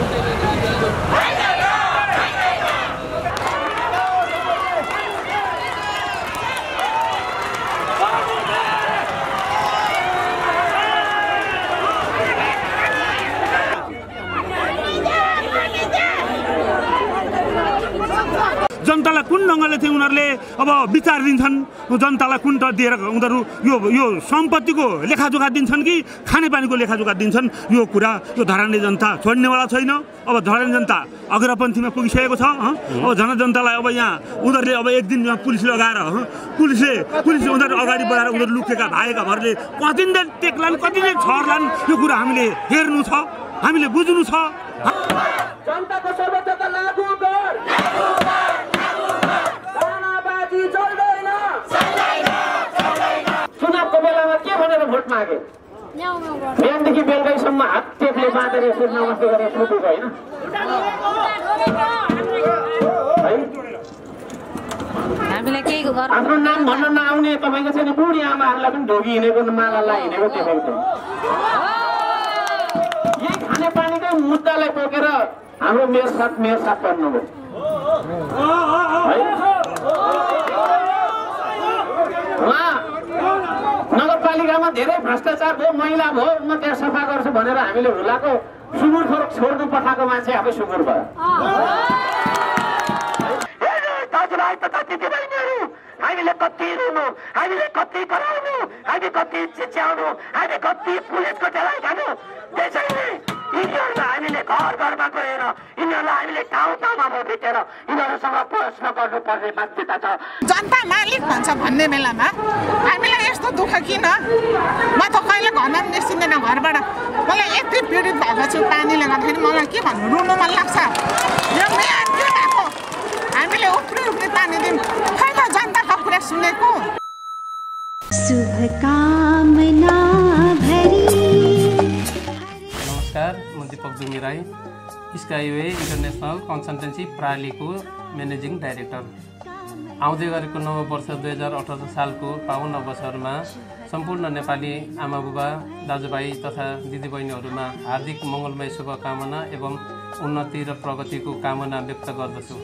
Thank you. जनतालाई कुन ढङ्गले चाहिँ उनीहरूले अब विचार दिन्छन् जनतालाई कुन दिएर उनीहरू यो यो सम्पत्तिको लेखाजोखा दिन्छन् कि खानेपानीको लेखाजोखा दिन्छन् यो कुरा यो धराने जनता छोड्नेवाला छैन अब धराने जनता अग्रपन्थीमा पुगिसकेको छ? अब जनजनतालाई अब यहाँ उनीहरूले अब एक दिन यहाँ पुलिस लगाएर? पुलिसले पुलिसले उनीहरू अगाडि बढाएर उनीहरू लुकेका भागेका भरले कति नै टेक्लान् कति नै छर्लान् यो कुरा हामीले हेर्नु छ हामीले बुझ्नु छ जनताको सर्वोच्चता लागू गर दानाबाजी चल्दैन चुनावको बेलामा के भनेर भोट मागे बिहानदेखि बेलुकैसम्म हात टेकले बाँधेर यसरी नमस्ते गरेर सुतेको होइन आफ्नो नाम भन्न नआउने तपाईँको छैन बुढी आमाहरूलाई पनि ढोगी हिँडेको मालालाई हिँडेको थिएँ यही खानेपानीकै मुद्दालाई बोकेर हाम्रो मेयर साथ मेयर साथ गर्नुभयो है उहाँ नगरपालिकामा धेरै भ्रष्टाचार भयो मैला भयो म त्यहाँ सफा गर्छु भनेर हामीले हुलाको सुँगुर खोर छोड्नु पठाएको मान्छे आफै सुँगुर भयो। दाजुभाइ तथा दिदीबहिनीहरू हामीले कति रुनु हामीले कति कराउनु हामी कति चिच्याउनु हामी कति पुलिसको टेलाइ खानु त्यसैले यिनीहरूलाई हामीले घर घरमा गएर यिनीहरूलाई हामीले ठाउँ ठाउँमा भेटेर यिनीहरूसँग प्रश्न गर्नुपर्ने बाध्यता छ। जनता मालिक भन्छ भन्ने बेलामा हामीलाई यस्तो दुःख किन? म त कहिले घरमा पनि निस्किँदैन घरबाट। मलाई यति पीडित भएको छु पानीले गर्दाखेरि मलाई के भन्नु? रुनु मन लाग्छ। यो मेयर के भएको? हामीले उफ्री उफ्री पानी दिउँ खै त जनताको कुरा सुनेको? शुभकामना भरी। नमस्कार। Deepak Rai Skyway international consultancy प्रालीको managing director आउँदै गरेको नव वर्ष दुई हजार अठार सालको पावन अवसरमा सम्पूर्ण नेपाली आमा बुबा दाजुभाइ तथा दिदीबहिनीहरूमा हार्दिक मङ्गलमय शुभकामना एवं उन्नति र प्रगतिको कामना व्यक्त गर्दछु।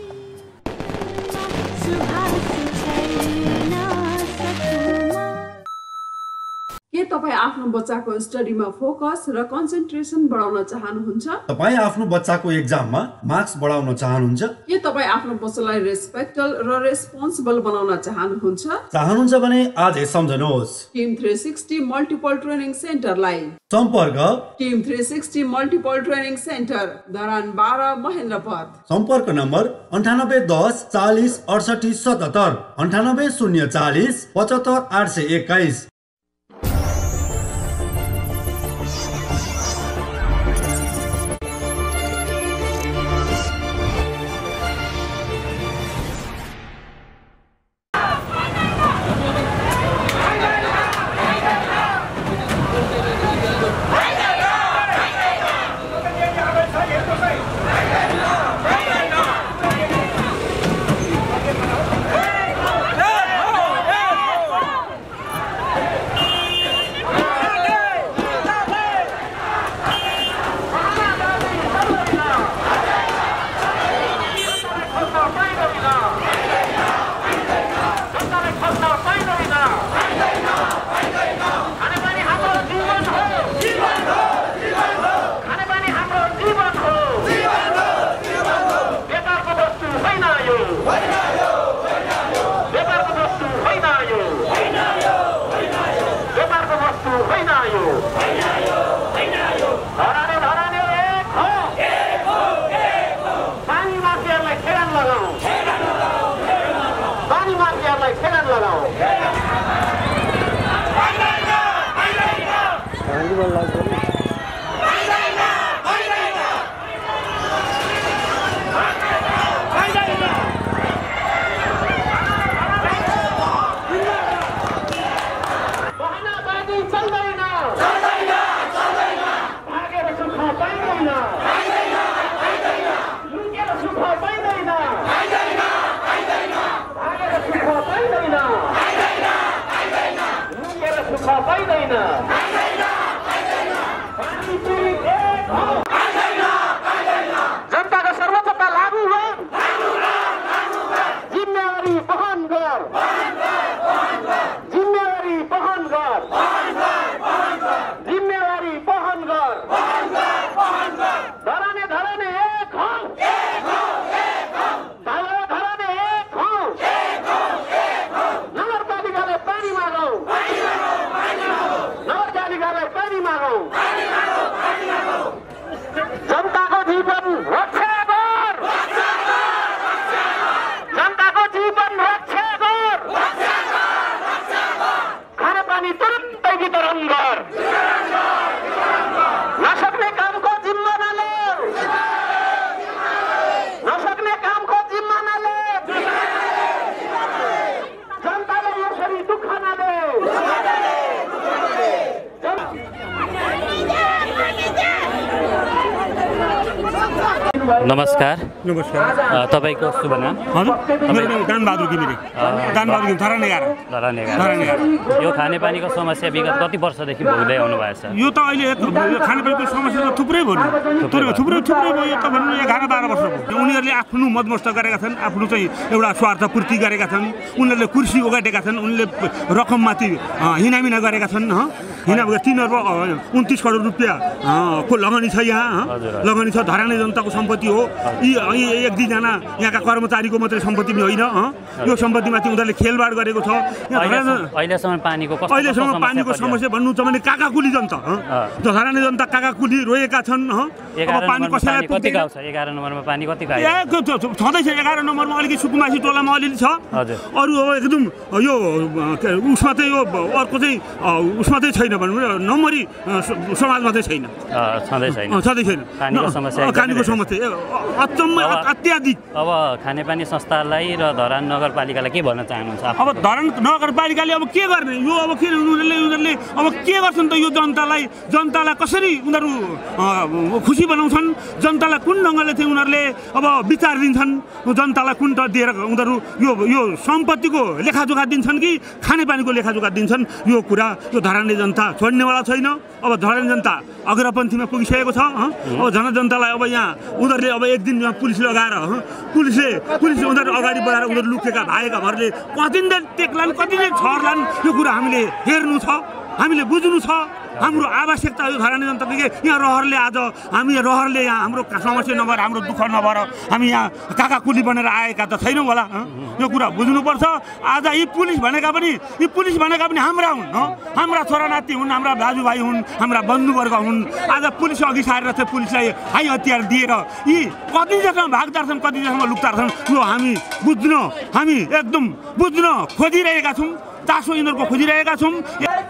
तपाईँ आफ्नो बच्चाको स्टडीमा फोकस र कन्सन्ट्रेसन बढाउन चाहनुहुन्छ? तपाईँ आफ्नो बच्चाको एक्जाममा मार्क्स बढाउन चाहनुहुन्छ? के तपाईँ आफ्नो बच्चालाई रेस्पेक्टल र रेस्पोन्सिबल बनाउन चाहनुहुन्छ? चाहनुहुन्छ भने आजै सम्झनुहोस्। Team three sixty multiple training सेन्टरलाई। सम्पर्क। Team three sixty multiple training centre Dharan बाह्र महेन्द्रपथ। सम्पर्क नम्बर अन्ठानब्बे दस चालिस अडसठी सतहत्तर अन्ठानब्बे शून्य चालिस पचहत्तर आठ सय एक्काइस। नमस्कार नमस्कार। तपाईँको शुभ नाम? मेरो नाम दानबहादुर घिमिरे दानबहादुर घिमिरे धरान एघार धरान धरान एघार एघार यो खानेपानीको समस्या विगत कति वर्षदेखि भोग्दै आउनु भएको छ? यो त अहिले यो खानेपानीको समस्या त थुप्रै भयो थुप्रै थुप्रै थुप्रै भयो। यो त भन्नु एघार बाह्र वर्ष भयो। उनीहरूले आफ्नो मदमस्त गरेका छन्। आफ्नो चाहिँ एउटा स्वार्थ पूर्ति गरेका छन्। उनीहरूले कुर्सी ओगाटेका छन्। उनले रकममाथि हिनामिना गरेका छन् हँ? हिना तिनीहरू उन्तिस करोड रुपियाँ को लगानी छ यहाँ। लगानी छ। धराने जनताको सम्पत्ति हो। यी यी एक दुईजना यहाँका कर्मचारीको मात्रै सम्पत्ति पनि होइन हँ? यो सम्पत्तिमाथि उनीहरूले खेलबाड गरेको छ। अहिलेसम्म पानीको अहिलेसम्म पानीको? समस्या भन्नु छ भने काका कुली जनता हँ? धराने जनता काका कुली रोएका छन् हँ? अब पानी कसैलाई एघार नम्बरमा पानी त्यो छँदैछ एघार नम्बरमा अलिकति सुकुमासी टोलामा अलिअलि छ। अरू अब एकदम यो उसमा चाहिँ यो अर्को चाहिँ उसमा चाहिँ छैन भनौँ न नम्बरी समाजमा चाहिँ छैन। छँदै छैन। छँदै छैन। पानीको समस्या अचम्म अत्याधिक। अब खानेपानी संस्थालाई र धरान नगरपालिकालाई के भन्न चाहनुहुन्छ अब धरान नगरपालिकाले अब के गर्ने? यो अब के उनीहरूले उनीहरूले अब के गर्छन् त यो जनतालाई? जनतालाई कसरी उनीहरू खुसी बनाउँछन्? जनतालाई कुन ढङ्गले चाहिँ उनीहरूले अब विचार दिन्छन्? जनतालाई कुन त दिएर उनीहरू यो यो सम्पत्तिको लेखाजोखा दिन्छन् कि खानेपानीको लेखाजोखा दिन्छन्? यो कुरा यो धराने जनता छोड्नेवाला छैन। अब धराने जनता अग्रपन्थीमा पुगिसकेको छ? अब जनजनतालाई अब यहाँ उनीहरूले अब एक दिन यहाँ पुलिस लगाएर हँ? पुलिसले पुलिसले उनीहरू अगाडि बढाएर उनीहरू लुकेका भागेका भरले कति दिन टेक्लान् कति दिन छर्लान् यो कुरा हामीले हेर्नु छ हामीले बुझ्नु छ हाम्रो आवश्यकता यो धराने जनताको के यहाँ रहरले आज हामी रहरले यहाँ हाम्रो समस्या नभएर हाम्रो दुःख नभएर हामी यहाँ काका कुली बनेर आएका त छैनौँ होला? यो कुरा बुझ्नुपर्छ आज यी पुलिस भनेका पनि यी पुलिस भनेका पनि हाम्रा हुन्? हाम्रा छोरानाति हुन् हाम्रा दाजुभाइ हुन् हाम्रा बन्धुवर्ग हुन् आज पुलिस अघि सारेर चाहिँ पुलिसलाई हाई हतियार दिएर यी कति भागदार छन् कति लुक्दार छन् यो हामी बुझ्न हामी एकदम बुझ्न खोजिरहेका छौँ चासो यिनीहरूको खोजिरहेका छौँ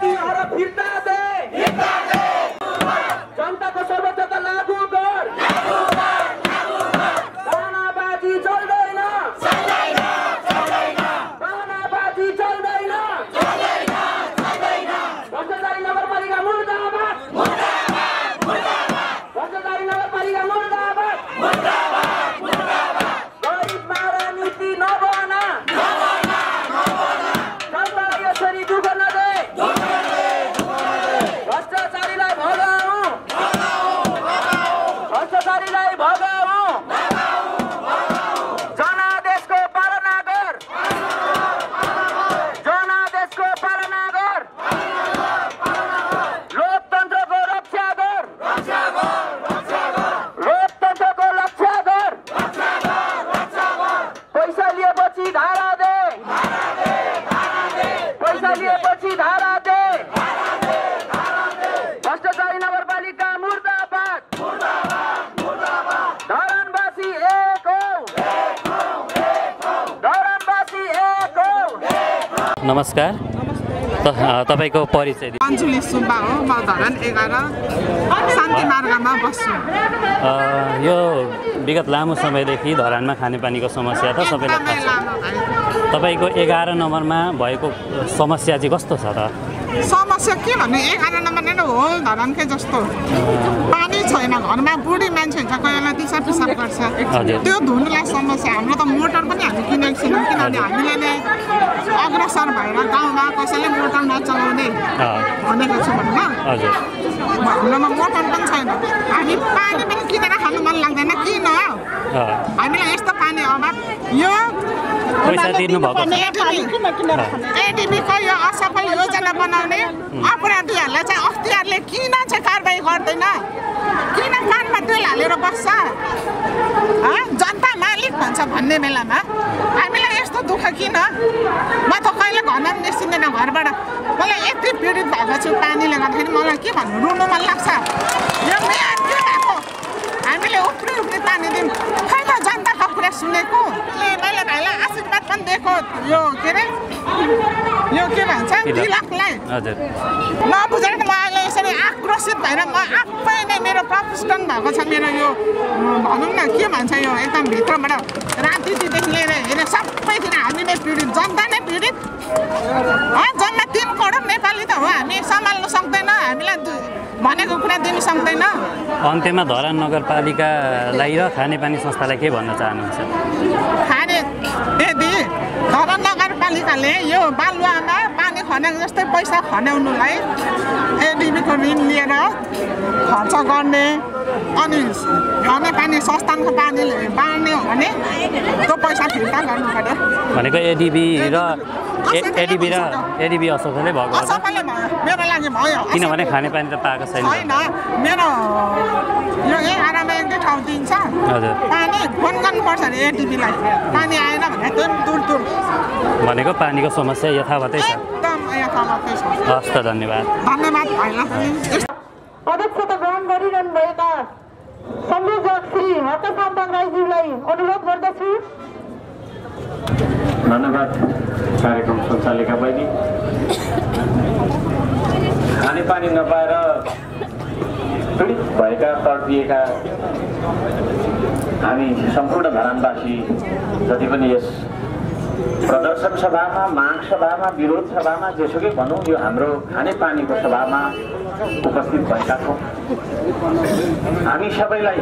फिर्ता दे जनताको सर्वोच्चता लागू गर दानाबाजी चल्दैन दानाबाजी चल्दैन भ्रष्टाचारी नगरपालिका मुर्दाबाद भ्रष्टाचारी नगरपालिका मुर्दाबाद गरिब मारा नीति नबना जनतालाई यसरी दुःख नदे भ्रष्टाचारीलाई भगाऊ भ्रष्टाचारीलाई भगाऊ जनादेशको पालना गर जनादेशको पालना गर लोकतन्त्रको रक्षा गर लोकतन्त्रको रक्षा गर पैसा लिएपछि धारा दे पैसा लिएपछि धारा दे भ्रष्टाचारी नगरपालिका मुर्दाबाद धरानवासी एक हो धरानवासी एक हो नमस्कार। तपाईँको परिचय अञ्जुली सुब्बा हो म धरान एघार शान्ति मार्गमा बस्छु। यो विगत लामो समयदेखि धरानमा खानेपानीको समस्या त सबैलाई थाहा छ। तपाईँको एघार नम्बरमा भएको समस्या चाहिँ कस्तो छ त? समस्या के भन्ने? एघार नम्बर नै हो धरानकै जस्तो। पानी छैन घरमा बुढी मान्छे हुन्छ कोही बेला दिसा पिसाब गर्छ। त्यो धुनुलाई समस्या। हाम्रो त मोटर पनि हामी किनेको छैनौँ किनभने हामीले नै अग्रसर भएर गाउँमा कसैले मोटर नचलाउने भनेको छु भन्न हजुर। हाम्रोमा मोटर पनि छैन। हामी पानी पनि किनेर खानु मन लाग्दैन किन? अ, हामीलाई यस्तो पानी अभाव। यो यो असफल योजना बनाउने अपराधीहरूलाई चाहिँ अख्तियारले किन चाहिँ कारवाही गर्दैन? किन कानमा तेल हालेर बस्छ? जनता मालिक भन्छ भन्ने बेलामा। हामीलाई यस्तो दुःख किन? म त कहिले घरमा पनि निस्किँदैन घरबाट। मलाई यति पीडित भएको छु पानीले गर्दाखेरि मलाई के भन्नु? रुनु मन लाग्छ। यो मेयर के भएको? हामीले उफ्रिनु पानी दिउँ खै त जनताको कुरा सुनेको। मैले भाइलाई आशीर्वाद पनि दिएको। यो के अरे यो के भन्छ? तिलकलाई। हजुर। नबुझेर म अहिले यसरी आक्रोशित भएर म आफै नै मेरो प्रफुस्टन भएको छ मेरो यो भनौँ न के भन्छ यो एकदम भित्रबाट राजनीतिदेखि लिएर हेरेर सबैतिर हामी नै पीडित जनता नै पीडित। जम्मा तिन करोड नेपाली त हो हामी सम्हाल्नु सक्दैन हामीलाई भनेको कुरा दिनु सक्दैन। अन्त्यमा धरान नगरपालिकालाई र खानेपानी संस्थालाई के भन्न चाहनुहुन्छ? खाने यदि धरान नगरपालिकाले यो बालुवामा पानी खनाएको जस्तै पैसा खनाउनुलाई एडिबीको ऋण लिएर खर्च गर्ने। अनि खाने पानी संस्थानको पानी बाँड्ने हो भने त्यो पैसा फिर्ता गर्नु पऱ्यो भनेको एडिबी र एडिबी र एडिबी असफलै भएको मेरो लागि भयो। किनभने खानेपानी त पाएको छैन। मेरो यो एक दुई ठाउँ दिन्छ। हजुर। पानी फोन गर्नुपर्छ अरे एटिभीलाई पानी आएन भने त्यो दूर दूर। भनेको पानीको समस्या यथावतै छ। एकदम यथावतै छ। हस् त धन्यवाद। धन्यवाद अध्यक्षता ग्रहण गरिरहनु भएका संयोजक श्री हर्क राईज्यूलाई अनुरोध गर्दछु। धन्यवाद। कार्यक्रम सञ्चालिका बहिनी। खानेपानी नपाएर पीडित भएका तडपिएका हामी सम्पूर्ण धरानवासी जति पनि यस प्रदर्शन सभामा माग सभामा विरोध सभामा जेसुकै भनौँ यो हाम्रो खानेपानीको सभामा उपस्थित भएका छौँ। हामी सबैलाई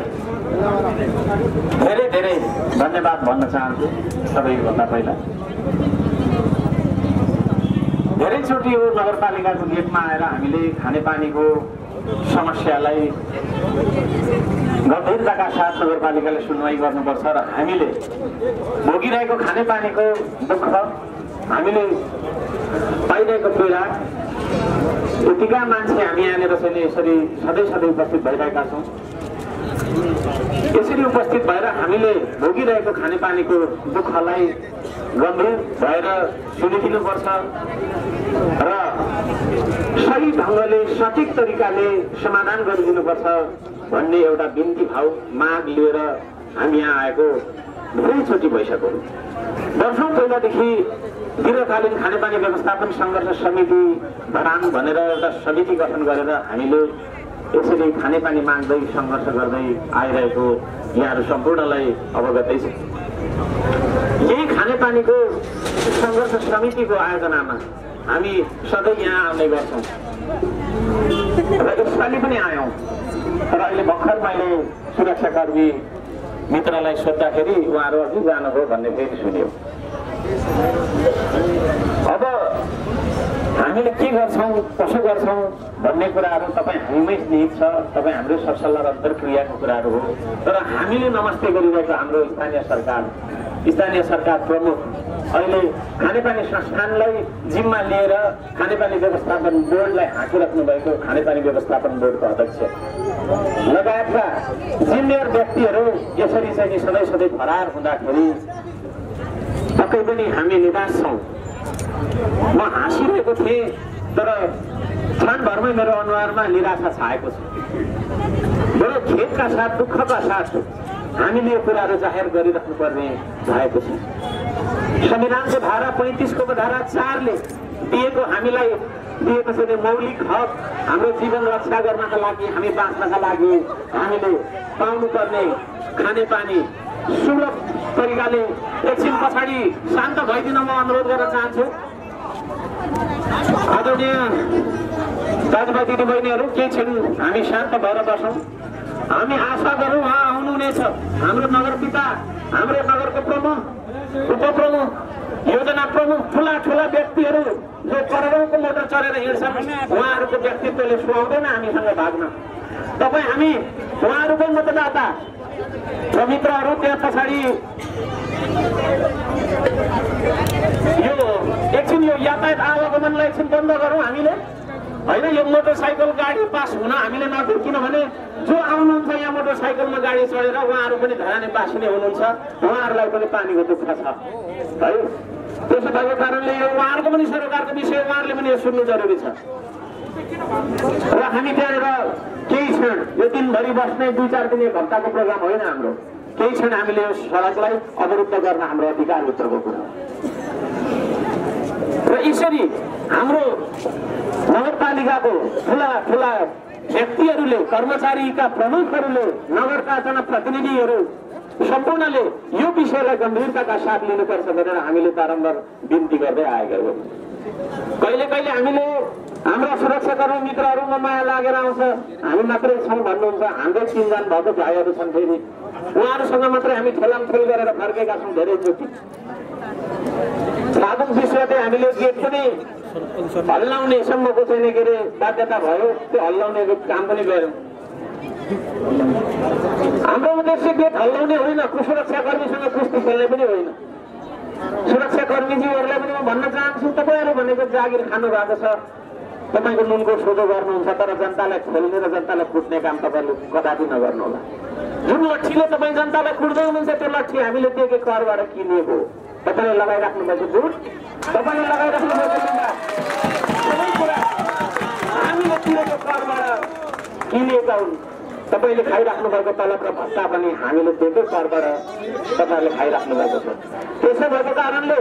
धेरै धेरै धन्यवाद भन्न चाहन्छु सबैभन्दा पहिला। धेरैचोटि यो नगरपालिकाको गेटमा आएर हामीले खानेपानीको समस्यालाई गम्भीरताका साथ नगरपालिकाले सुनवाई गर्नुपर्छ र हामीले भोगिरहेको खानेपानीको दुःख हामीले पाइरहेको पीडा यतिका मान्छे हामी यहाँनिर चाहिँ यसरी सधैँ सधैँ उपस्थित भइरहेका छौँ। यसरी उपस्थित भएर हामीले भोगिरहेको खानेपानीको दुःखलाई गम्भीर भएर सुनिदिनुपर्छ। र सही ढङ्गले सठिक तरिकाले समाधान गरिदिनुपर्छ भन्ने एउटा बिन्ती भाव माग लिएर हामी यहाँ आएको धेरैचोटि भइसक्यो। वर्षौँ पहिलादेखि दीर्घकालीन खानेपानी व्यवस्थापन सङ्घर्ष समिति धरान भनेर एउटा समिति गठन गरेर हामीले यसरी खानेपानी माग्दै सङ्घर्ष गर्दै आइरहेको यहाँहरू सम्पूर्णलाई अवगतै छ। यही खानेपानीको सङ्घर्ष समितिको आयोजनामा हामी सधैँ यहाँ आउने गर्छौँ। र यसपालि पनि आयौँ। तर अहिले भर्खर मैले सुरक्षाकर्मी मित्रलाई सोद्धाखेरि उहाँहरू अघि जानुभयो भन्ने फेरि सुन्यो। अब हामीले के गर्छौँ कसो गर्छौँ भन्ने कुराहरू तपाईँ हामीमै निहित छ तपाईँ हाम्रो सरसल्लाह र अन्तर्क्रियाको कुराहरू हो। तर हामीले नमस्ते गरिरहेको हाम्रो स्थानीय सरकार स्थानीय सरकार प्रमुख अहिले खानेपानी संस्थानलाई जिम्मा लिएर खानेपानी व्यवस्थापन बोर्डलाई हाँकिराख्नु भएको खानेपानी व्यवस्थापन बोर्डको अध्यक्ष। लगायतका जिम्मेवार व्यक्तिहरू यसरी चाहिँ सधैँ सधैँ फरार हुँदाखेरि पक्कै पनि हामी निराश छौँ। म हाँसिरहेको थिएँ तर क्षणभरमै मेरो अनुहारमा निराशा छाएको छ। बडो खेदका साथ दुःखका साथ हामीले यो कुराहरू जाहेर गरिराख्नु पर्ने भएको छ। संविधानको धारा पैँतिसको धारा चारले दिएको हामीलाई दिएको छ मौलिक हक। हाम्रो जीवन रक्षा गर्नका लागि हामी बाँच्नका लागि हामीले पाउनुपर्ने खानेपानी सुलभ तरिकाले एकछिन पछाडि शान्त भइदिन म अनुरोध गर्न चाहन्छु। आदरणीय दाजुभाइ दिदीबहिनीहरू के छिन्? हामी शान्त भएर बसौँ। हामी आशा गरौँ उहाँ आउनुहुनेछ। हाम्रो नगर पिता हाम्रो नगरको प्रमुख। उपप्रमुख योजना प्रमुख ठुला ठुला व्यक्तिहरू जो करोडौँको मोटर चढेर हिँड्छन् उहाँहरूको व्यक्तित्वले सुहाउँदैन हामीसँग भाग्न। तपाईँ हामी उहाँहरूकै मतदाता। र मित्रहरू त्यहाँ पछाडि यो एकछिन यो यातायात आवागमनलाई एकछिन बन्द गरौँ हामीले। होइन यो मोटरसाइकल गाडी पास हुन हामीले नदिउँ किनभने जो आउनुहुन्छ यहाँ मोटरसाइकलमा गाडी चढेर उहाँहरू पनि धरानेवासी नै हुनुहुन्छ। उहाँहरूलाई पनि पानीको दुःख छ। है? त्यसो भएको कारणले यो उहाँहरूको पनि सरकारको विषय उहाँहरूले पनि यो सुन्नु जरुरी छ। र हामी त्यहाँनिर केही क्षण यो दिनभरि बस्ने दुई चार दिन एक हप्ताको प्रोग्राम होइन हाम्रो। केही क्षण हामीले यो सडकलाई अवरुद्ध गर्न हाम्रो अधिकारभित्रको कुरा र यसरी हाम्रो नगरपालिकाको ठुला ठुला व्यक्तिहरूले कर्मचारीका प्रमुखहरूले नगरका जनप्रतिनिधिहरू सम्पूर्णले यो विषयलाई गम्भीरताका साथ लिनुपर्छ भनेर हामीले बारम्बार बिन्ती गर्दै आएका हौँ कहिले कहिले हामीले हाम्रा सुरक्षाकर्मी मित्रहरूमा माया लागेर आउँछ हामी मात्रै छौँ भन्नुहुन्छ हाम्रै तिनजना भएको भाइहरू छन् फेरि उहाँहरूसँग मात्रै हामी ठेलाम ठेल गरेर फर्केका छौँ धेरैचोटि साधन विश्वले हामीले गेट पनि हल्लाउनेसम्मको चाहिँ के अरे बाध्यता भयो त्यो हल्लाउने काम पनि गऱ्यौँ। हाम्रो उद्देश्य गेट हल्लाउने होइन सुरक्षाकर्मीसँग कुस्ती खेल्ने पनि होइन। सुरक्षाकर्मीज्यूहरूलाई पनि म भन्न चाहन्छु तपाईँहरू भनेको जागिर खानु भएको छ। तपाईँको नुनको सोधो गर्नुहुन्छ तर जनतालाई खेल्ने र जनतालाई कुट्ने काम तपाईँले कदापि नगर्नुहोला। जुन लट्ठीले तपाईँ जनतालाई कुट्दै हुनुहुन्छ त्यो लट्ठी हामीले दिएकै करबाट किनिएको हो तपाईँले लगाइराख्नु भएको जुट तपाईँले लगाइराख्नु भएको सबै कुरा हामीले तिरेको करबाट किनिएका हुन् तपाईँले खाइराख्नु भएको तलब र भत्ता पनि हामीले दिएकै करबाट तपाईँहरूले खाइराख्नु भएको छ त्यसो भएको कारणले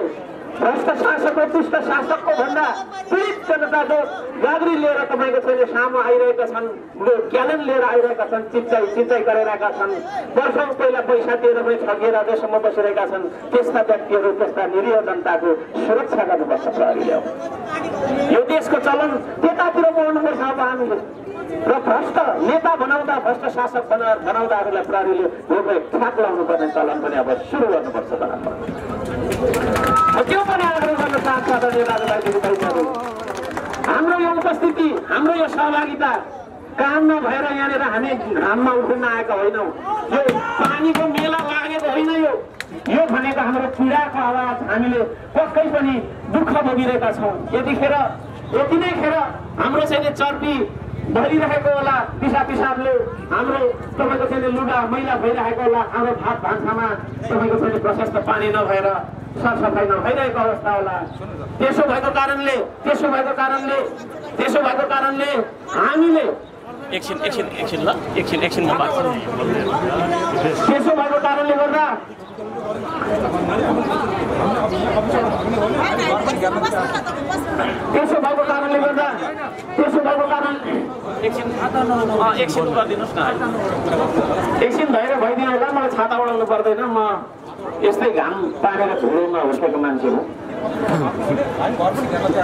भ्रष्ट शासक र दुष्ट शासकको भन्दा पीडित जनताको जागरी लिएर तपाईँको छैन सामु आइरहेका छन् जो ज्ञान लिएर आइरहेका छन् चिच्चाइ चिच्चाइ गरिरहेका छन्। वर्षौँ पहिला पैसा दिएर पनि ठगिएर देशमा बसिरहेका छन् त्यस्ता व्यक्तिहरू त्यस्ता निरीह जनताको सुरक्षा गर्नुपर्छ प्रहरीले। यो देशको चलन त्यतातिर बढ्नुपर्छ अब हामीले र भ्रष्ट नेता बनाउँदा भ्रष्ट शासक बना बनाउँदाहरूलाई प्रहरीले रोकै ठ्याक लाउनु पर्ने चलन पनि अब सुरु गर्नुपर्छ हाम्रो यो उपस्थिति हाम्रो यो सहभागिता काम नभएर यहाँनिर हामी घाममा उठ्न आएका होइनौँ। यो पानीको मेला लागेको होइन यो। यो भनेको हाम्रो पीडाको आवाज। हामीले पक्कै पनि दुःख भोगिरहेका छौँ। यतिखेर यति नै खेर हाम्रो चाहिँ चर्पी भरिरहेको होला पिसाब पिसाबले। हाम्रो तपाईँको चाहिँ लुगा मैला भइरहेको होला। हाम्रो भात भान्सामा तपाईँको चाहिँ प्रशस्त पानी नभएर सरसफाइ नभइरहेको अवस्था होला त्यसो भएको कारणले त्यसो भएको कारणले त्यसो भएको कारणले हामीले एकछिन एकछिन एकछिन ल एकछिन एकछिन त्यसो भएको कारणले गर्दा त्यसो भएको कारणले गर्दा त्यसो भएको कारण एकछिन एकछिन गरिदिनुहोस् न। एकछिन भएर भइदियो होला मलाई छाता ओढाउनु पर्दैन म यस्तै घाम पारेर धुलोमा हुर्केको मान्छे हो।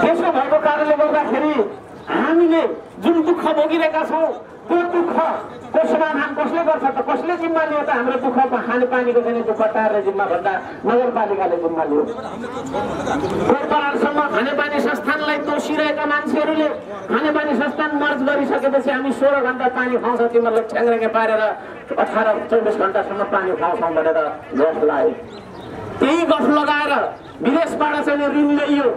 त्यसो भएको कारणले गर्दाखेरि हामीले जुन दुःख भोगिरहेका छौँ त्यो दुःखको समाधान कसले गर्छ त? कसले जिम्मा लियो त? हाम्रो दुःखको खानेपानीको चाहिँ दुःख टार्ने जिम्मा भन्दा नगरपालिकाले जिम्मा लियो। गोरपरारसम्म खानेपानी संस्थानलाई तोसिरहेका मान्छेहरूले खानेपानी संस्थान मर्ज गरिसकेपछि हामी सोह्र घन्टा पानी खुवाउँछ तिमीहरूलाई ठ्याङ्ग्रेङ्गे पारेर अठार चौबिस घन्टासम्म पानी खुवाउँछौँ भनेर गफ लगायो त्यही गफ लगाएर विदेशबाट चाहिँ ऋण ल्याइयो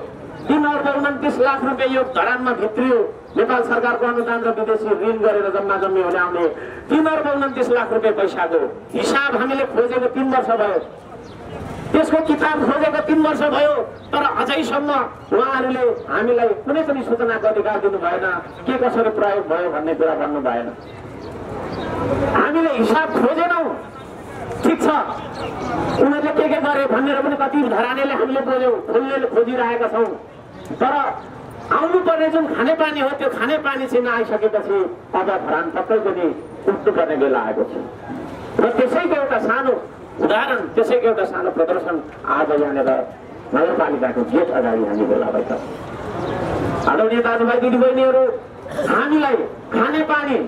तिन उन्तिस लाख रुपियाँ यो धरानमा भित्रियो। नेपाल सरकारको अनुदान र विदेशी ऋण गरेर जम्मा जम्मी हुने आउने तिन अर्ब उन्तिस लाख रुपियाँ पैसाको हिसाब हामीले खोजेको तिन वर्ष भयो। त्यसको किताब खोजेको तिन वर्ष भयो तर अझैसम्म उहाँहरूले हामीलाई कुनै पनि सूचनाको अधिकार दिनु भएन के कसरी प्रयोग भयो भन्ने कुरा भन्नु भएन। हामीले हिसाब खोजेनौँ। ठिक छ। उनीहरूले के के गरे भनेर पनि कति धरानेले हामीले बोल्यौँ खोल्नेले खोजिरहेका छौँ। तर आउनुपर्ने जुन खानेपानी हो त्यो खानेपानी चाहिँ नआइसकेपछि अब धरान पक्कै पनि उठ्नुपर्ने बेला आएको छ। र त्यसैको एउटा सानो उदाहरण त्यसैको एउटा सानो प्रदर्शन आज यहाँनिर नगरपालिकाको गेट अगाडि हामी भेला भएका छौँ। आदरणीय दाजुभाइ दिदीबहिनीहरू हामीलाई खानेपानी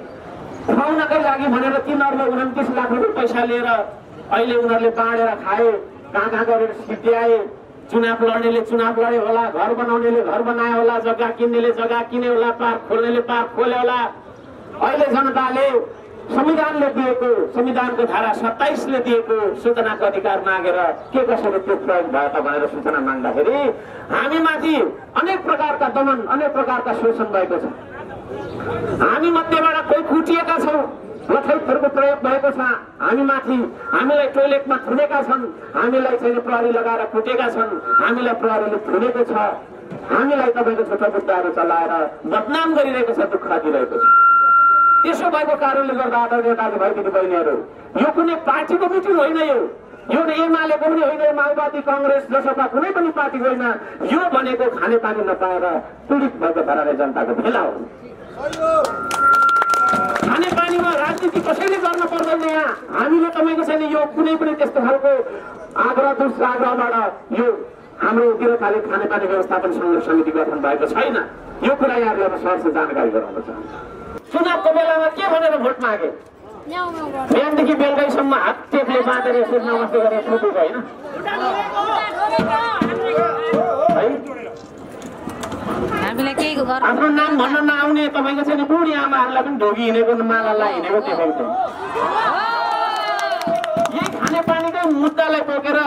खुवाउनकै लागि भनेर तिन अर्ब उन्तिस लाख रुपियाँ पैसा लिएर अहिले उनीहरूले बाँडेर खाए कहाँ कहाँ गरेर सिद्ध्याए चुनाव लड्नेले चुनाव लडे होला घर बनाउनेले घर बनायो होला जग्गा किन्नेले जग्गा किने होला पार्क खोल्नेले पार्क खोल्यो होला। अहिले जनताले संविधानले दिएको संविधानको धारा सत्ताइसले दिएको सूचनाको अधिकार मागेर के कसरी त्यो प्रयोग भयो त भनेर सूचना माग्दाखेरि हामीमाथि अनेक प्रकारका दमन अनेक प्रकारका शोषण भएको छ। हामी मध्येबाट कोही कुटिएका छौँ। लथैथरको प्रयोग भएको छ। हामीमाथि हामीलाई टोइलेटमा थुनेका छन्। हामीलाई चाहिँ प्रहरी लगाएर कुटेका छन्। हामीलाई प्रहरीले थुनेको छ। हामीलाई तपाईँको छोटा बुट्टाहरू चलाएर बदनाम गरिरहेको छ दुःख दिइरहेको छ। त्यसो भएको कारणले गर्दा आदरणीय दाजुभाइ दिदीबहिनीहरू यो कुनै पार्टीको मिटिङ होइन यो। यो एमालेको पनि होइन माओवादी कङ्ग्रेस जसपा कुनै पनि पार्टी होइन। यो भनेको खानेपानी नपाएर पीडित भएको धराले जनताको भेला हो। खानेपानीमा राजनीति कसैले गर्न पर्दैन। यहाँ हामीले तपाईँको छैन यो कुनै पनि त्यस्तो खालको आग्रह दुष्आग्रहबाट यो हाम्रो गिरखाले खानेपानी व्यवस्थापन संघर्ष समिति गठन भएको छैन। यो कुरा यहाँहरूलाई सहर जानकारी गराउन चाहन्छु। चुनावको बेलामा के भनेर भोट मागे? बिहानदेखि बेलुकैसम्म हात टेकले बाँधेर यसो नमस्ते गरेर सुतेको होइन। हामीलाई केही आफ्नो नाम भन्न नआउने तपाईँको चाहिँ बुढी आमाहरूलाई पनि ढोगी हिँडेको मालालाई हिँडेको देखेको थिएँ यही खानेपानीकै मुद्दालाई बोकेर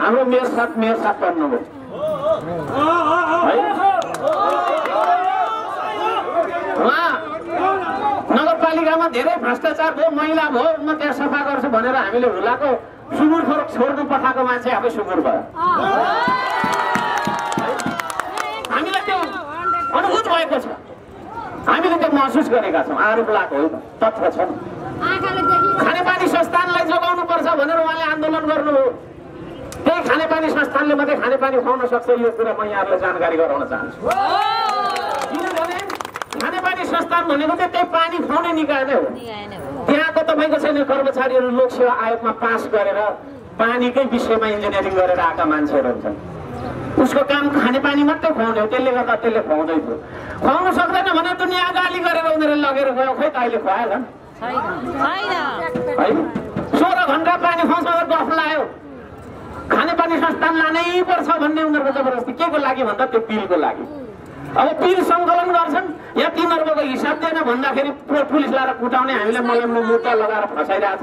हाम्रो मेयर साथ मेयर साथ बन्नुभयो उहाँ नगरपालिकामा धेरै भ्रष्टाचार भयो मैला भयो म त्यहाँ सफा गर्छु भनेर हामीले हुलाको सुँगुर खोर छोड्नु पठाएको मान्छे आफै सुँगुर भयो। अनुभूत भएको छ। हामीले त्यो महसुस गरेका छौँ। आरोप होइन तथ्य छ। खानेपानी संस्थानलाई जोगाउनु पर्छ भनेर उहाँले आन्दोलन गर्नुभयो त्यही खानेपानी संस्थानले मात्रै खानेपानी खुवाउन सक्छ यो कुरा म यहाँहरूलाई जानकारी गराउन चाहन्छु। किनभने खानेपानी संस्थान भनेको चाहिँ त्यही पानी खुवाउने निकाय नै हो। त्यहाँको तपाईँको छैन कर्मचारीहरू लोकसेवा आयोगमा पास गरेर पानीकै विषयमा इन्जिनियरिङ गरेर आएका मान्छेहरू हुन्छन्। उसको काम खानेपानी मात्रै खुवाउने हो त्यसले गर्दा त्यसले खुवाउँदै थियो खुवाउनु सक्दैन भने दुनियाँ गाली गरेर उनीहरूले लगेर गयो खै त अहिले खुवाएन है? सोह्र घन्टा पानी खुवाउँछ गफ लायो। खानेपानी संस्थान लानै पर्छ भन्ने उनीहरूको जबरजस्ती। के को लागि भन्दा त्यो बिलको लागि। अब बिल सङ्कलन गर्छन्। या तिन अर्बको हिसाब दिएन भन्दाखेरि पुलिस लगाएर कुटाउने हामीले मलममा मुद्दा लगाएर फसाइरहेछ।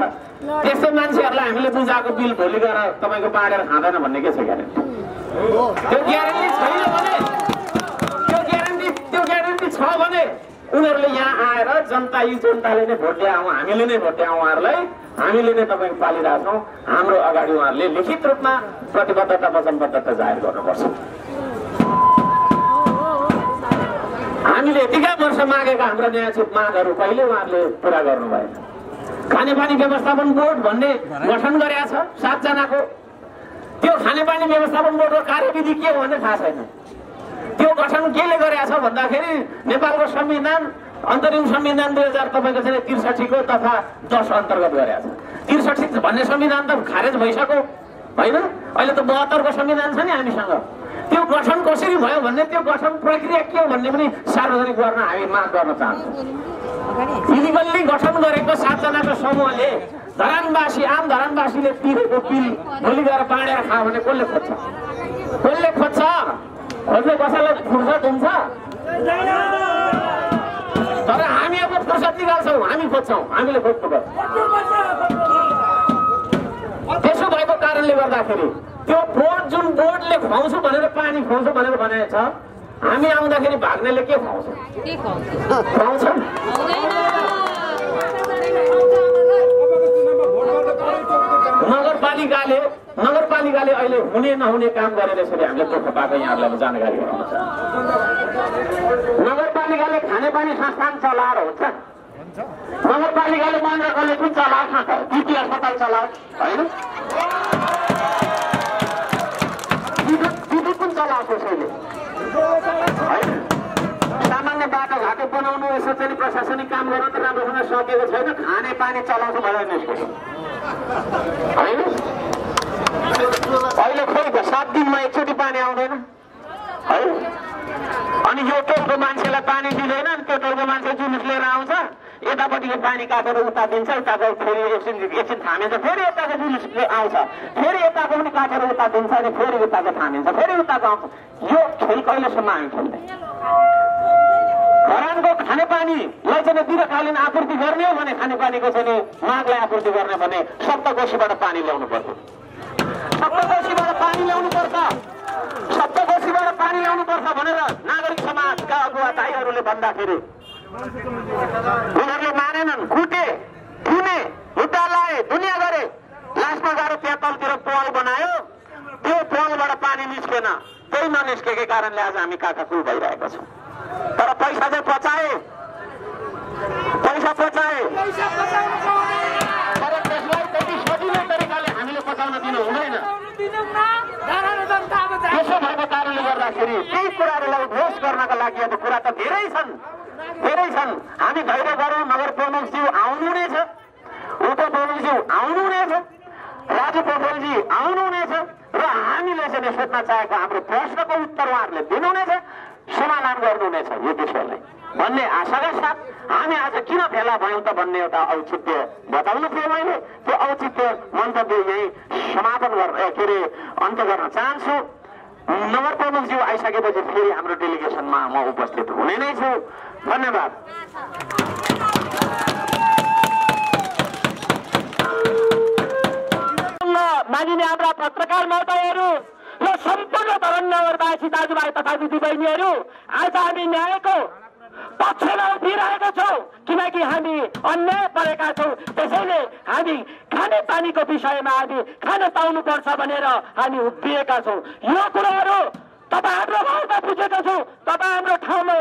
त्यस्तै मान्छेहरूलाई हामीले बुझाएको बिल भोलि गएर तपाईँको बाँडेर खाँदैन भन्ने के छ ग्यारेन्टी त्यो ग्यारेन्टी छैन भने त्यो ग्यारेन्टी त्यो ग्यारेन्टी छ भने उनीहरूले यहाँ आएर जनता यी जनताले नै भोट आउँ हामीले नै भोट दिए उहाँहरूलाई। हामीले नै तपाईँको पालिरहेको छौँ हाम्रो अगाडि उहाँहरूले लिखित रूपमा प्रतिबद्धता वचनबद्धता जाहेर गर्नुपर्छ। हामीले यतिका वर्ष मागेका हाम्रा न्यायोचित मागहरू कहिले उहाँहरूले पुरा गर्नु भएन खानेपानी व्यवस्थापन बोर्ड भन्ने गठन गरेका छ सातजनाको। त्यो खानेपानी व्यवस्थापन बोर्डको कार्यविधि के हो भन्ने थाहा छैन। त्यो गठन केले गरेका छ भन्दाखेरि नेपालको संविधान अन्तरिम संविधान दुई हजार तपाईँको चाहिँ त्रिसठीको तथा दस अन्तर्गत गरेका छ। त्रिसठी भन्ने संविधान त खारेज भइसक्यो। होइन? अहिले त बहत्तरको संविधान छ नि हामीसँग। त्यो गठन कसरी भयो भन्ने त्यो गठन प्रक्रिया के हो भन्ने पनि सार्वजनिक गर्न हामी माग गर्न चाहन्छौँ। इलिगल्ली गठन गरेको सातजनाको समूहले धरानवासी आम धरानवासीले तिरेको बिल भोलि गएर बाँडेर खायो भने कसले खोज्छ? कसले खोज्छ? खोज्ने कसैलाई फुर्सद हुन्छ? तर हामी अब फुर्सद निकाल्छौँ हामी खोज्छौँ हामीले खोज्नुपर्छ। कारणले गर्दाखेरि त्यो बोर्ड जुन बोर्डले खुवाउँछु भनेर पानी खुवाउँछु भनेर भनेको छ हामी आउँदाखेरि भाग्नेले के खुवाउँछ? खुवाउँछ? नगरपालिकाले नगरपालिकाले अहिले हुने नहुने काम गरेर यसरी हामीले दुःख पाएको यहाँहरूलाई जानकारी गराउन चाहन्छु। नगरपालिकाले खानेपानी संस्थान चलाएर हुन्छ। नगरपालिकाले महेन्द्र कलेज पनि चलाओस् न त बिपी अस्पताल चलाओस् होइन? विद्युत विद्युत पनि चलाओस् कसैले होइन? सामान्य बाटोघाटो बनाउनु यसो चाहिँ प्रशासनिक काम गर्न त राम्रोसँग सकेको छैन। खाने पानी चलाउँछु भनेर निस्केको। होइन? अहिले खोइ त सात दिनमा एकचोटि पानी आउँदैन। है अनि यो टोलको मान्छेलाई पानी दिँदैन अनि त्यो टोलको मान्छे जुलुस लिएर आउँछ। यतापट्टिको पानी काटेर उता दिन्छ उताको फेरि एकछिन एकछिन थामिन्छ फेरि यताको जुलुस आउँछ फेरि यताको पनि काटेर उता दिन्छ अनि फेरि उताको थामिन्छ फेरि उताको आउँछ यो खेल कहिलेसम्म हामी खेल्ने घरानको खानेपानीलाई चाहिँ दीर्घकालीन आपूर्ति गर्ने हो भने खानेपानीको चाहिँ मागलाई आपूर्ति गर्ने भने सप्तकोशीबाट पानी ल्याउनु पर्छ। सप्तकोशीबाट पानी ल्याउनु पर्छ। सप्तकोशीबाट पानी ल्याउनु पर्छ भनेर नागरिक समाजका अगुवा दाईहरूले भन्दाखेरि उनीहरूले मानेनन् कुटे थुने हुट्टा लाए दुनियाँ गरे। लास्टमा गएर त्यहाँ तलतिर पल बनायो। त्यो पलबाट पानी निस्केन। त्यही ननिस्केकै कारणले आज हामी काकाकुल भइरहेका छौँ। तर पैसा चाहिँ पचाए। पैसा बचाए तर त्यसलाई त्यति सजिलो तरिकाले हामीले बचाउन दिनु हुँदैन। त्यसो भएको कारणले गर्दाखेरि केही कुराहरूलाई उद्घोष गर्नका लागि अब कुरा त धेरै छन्। धेरै छन्। हामी धैर्य गरौँ नगर प्रमुखज्यू आउनु नै छ। उप प्रमुखज्यू आउनु नै छ। राजु पोखरेलजी आउनु नै छ। र हामीले चाहिँ सोध्न चाहेको हाम्रो प्रश्नको उत्तर उहाँहरूले दिनु नै छ। समाधान गर्नु नै छ यो विषयलाई भन्ने आशाका साथ हामी आज किन भेला भयौँ त भन्ने एउटा औचित्य बताउनु थियो मैले। त्यो औचित्य मन्तव्य यही समापन गर्न के अरे अन्त गर्न चाहन्छु। नगर प्रमुखज्यू आइसकेपछि फेरि हाम्रो डेलिगेसनमा म उपस्थित हुने नै छु। धन्यवाद। मानिने हाम्रा पत्रकार महोदयहरू र सम्पूर्ण धरन नगरवासी दाजुभाइ तथा दिदीबहिनीहरू आज हामी न्यायको पक्षमा उभिरहेका छौँ। किनकि हामी अन्याय परेका छौँ। त्यसैले हामी खाने पानीको विषयमा हामी खान पाउनुपर्छ भनेर हामी उभिएका छौँ। यो कुराहरू तपाईँ हाम्रो घरमा बुझेका छौँ। तपाईँ हाम्रो ठाउँमा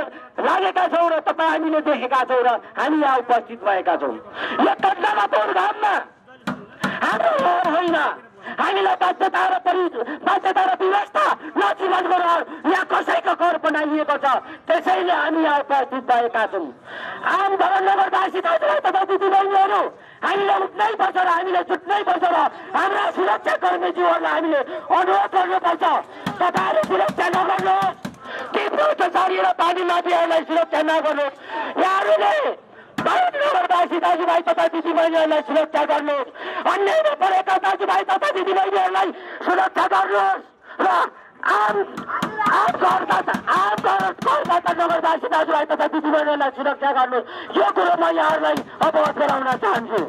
लागेका छौँ र तपाईँ हामीले देखेका छौँ र हामी यहाँ उपस्थित भएका छौँ। यो कन्डामापुर गाममा हाम्रो होइन। हामीलाई बाध्यता र परि बाध्यता र व्यवस्था नजीवनको रहर यहाँ कसैको घर बनाइएको छ। त्यसैले हामी यहाँ उपस्थित भएका छौँ। आम धरनगरवासी दाजुभाइ तथा दिदीबहिनीहरू हामीले उठ्नै पर्छ र हामीले छुट्नै पर्छ र हाम्रा सुरक्षा कर्मीज्यूहरूलाई हामीले अनुरोध गर्नुपर्छ। तपाईँहरू सुरक्षा नगर्नुहोस्। तिम्रो र पानी माथिहरूलाई सुरक्षा नगर्नुहोस्। यहाँहरूले नगरवासी दाजुभाइ तथा दिदीबहिनीहरूलाई सुरक्षा गर्नुहोस्। अन्यायमा परेका दाजुभाइ तथा दिदीबहिनीहरूलाई सुरक्षा गर्नुहोस् र आम नगरवासी दाजुभाइ तथा दिदीबहिनीहरूलाई सुरक्षा गर्नुहोस्। यो कुरो म यहाँहरूलाई अवगत गराउन चाहन्छु।